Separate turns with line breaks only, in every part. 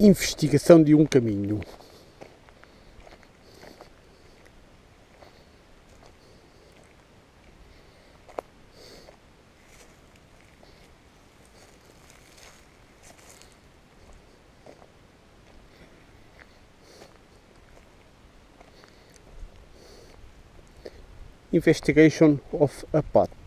investigação de um caminho. Investigation of a pot.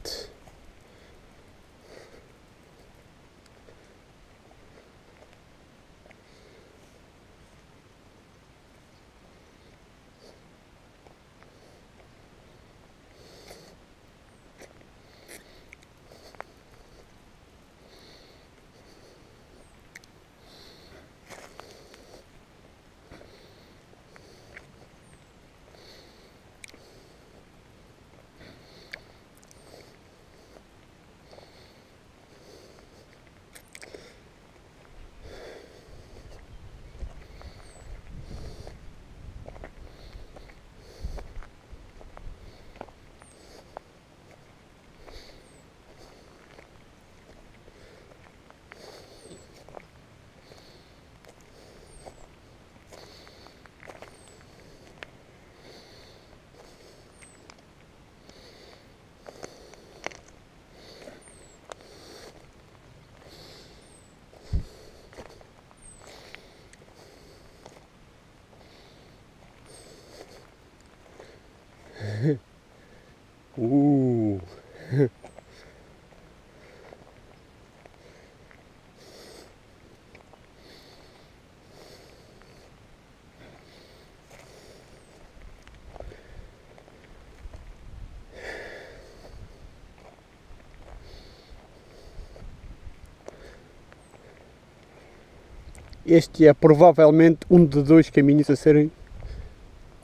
Este é provavelmente um de dois caminhos a serem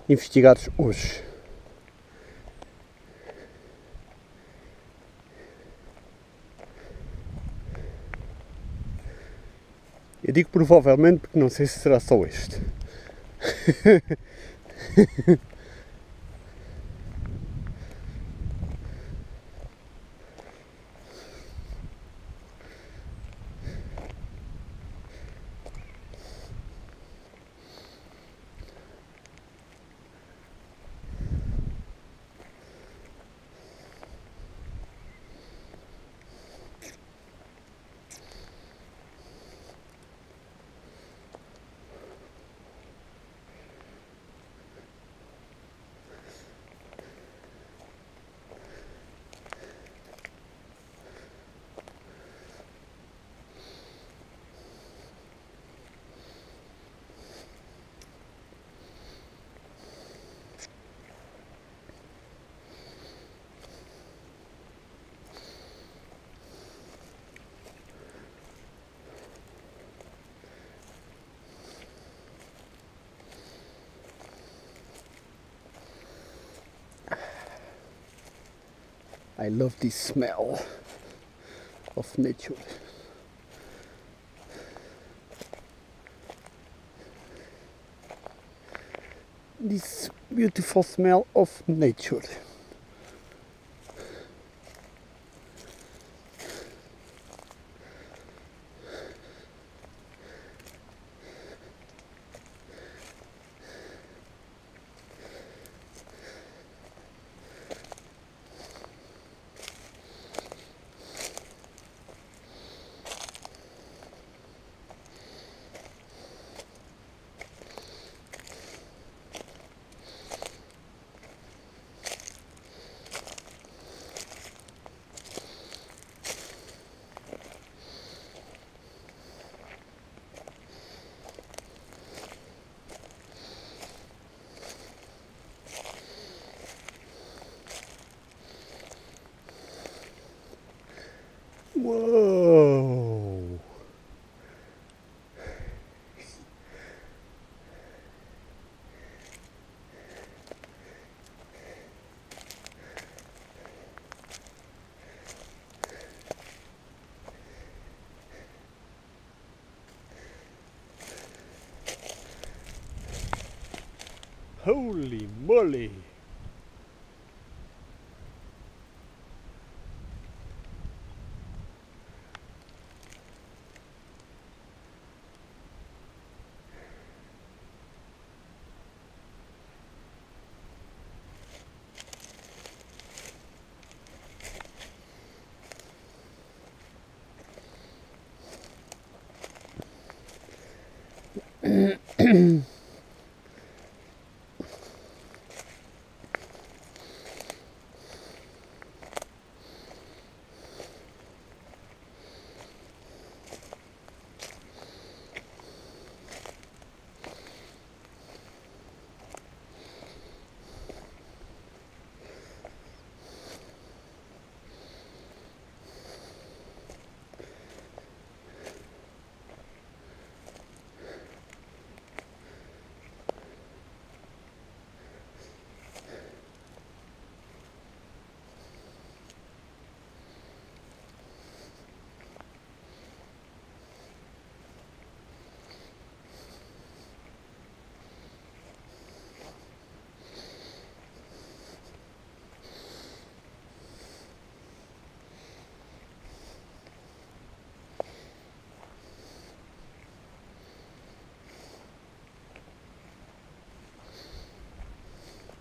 investigados hoje. Eu digo provavelmente porque não sei se será só este. I love this smell of nature. This beautiful smell of nature. Whoa. Holy moly!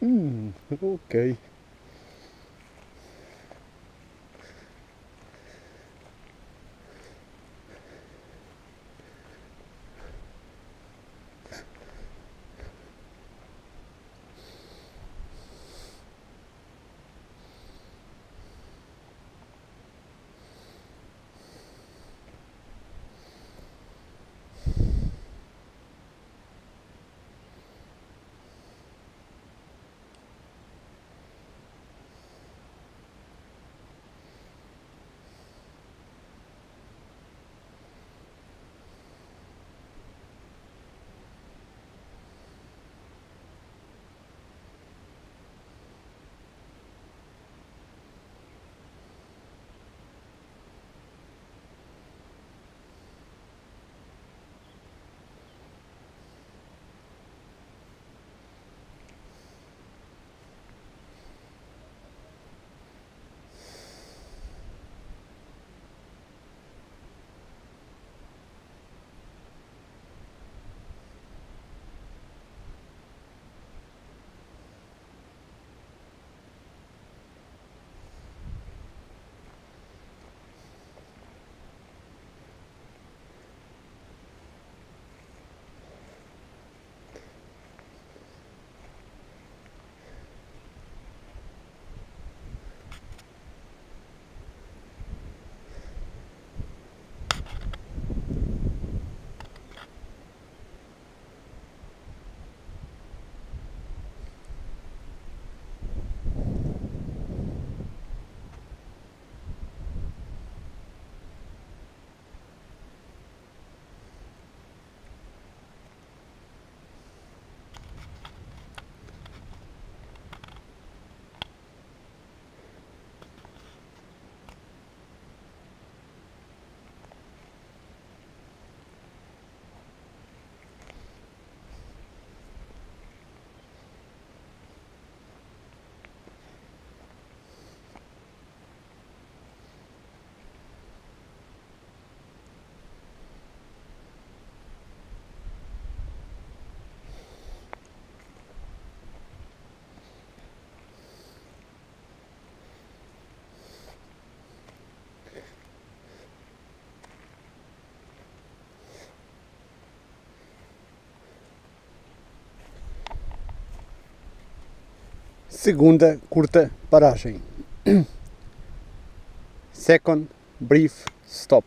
Hmm, okay. Segunda curta paragem. Second brief stop.